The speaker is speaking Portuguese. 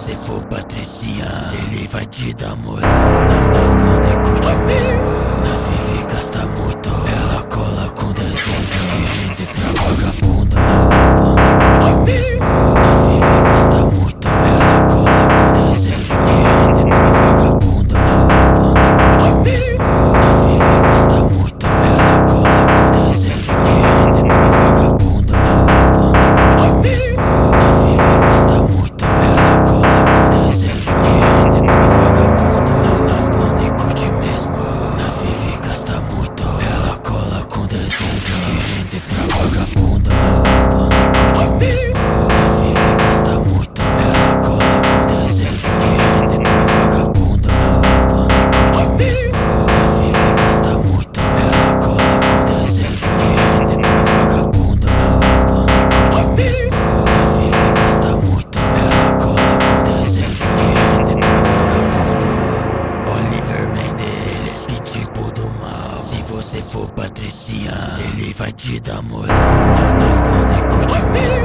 você for patricinha, ele vai te dar moral. Nas, nas, Gente pra vagabunda, mas gostando de mesmo Ela se vê muito, ela cola com desejo Gente pra vagabunda, mas gostando de mesmo Ela se vê muito, ela cola com desejo Gente pra vagabunda, mas gostando de mesmo Ela se vê muito, ela cola com desejo Gente pra vagabunda Oliver Mendes, esse tipo do mal? Se você for patriciano Уходи домой. Нас на склоне куча мест.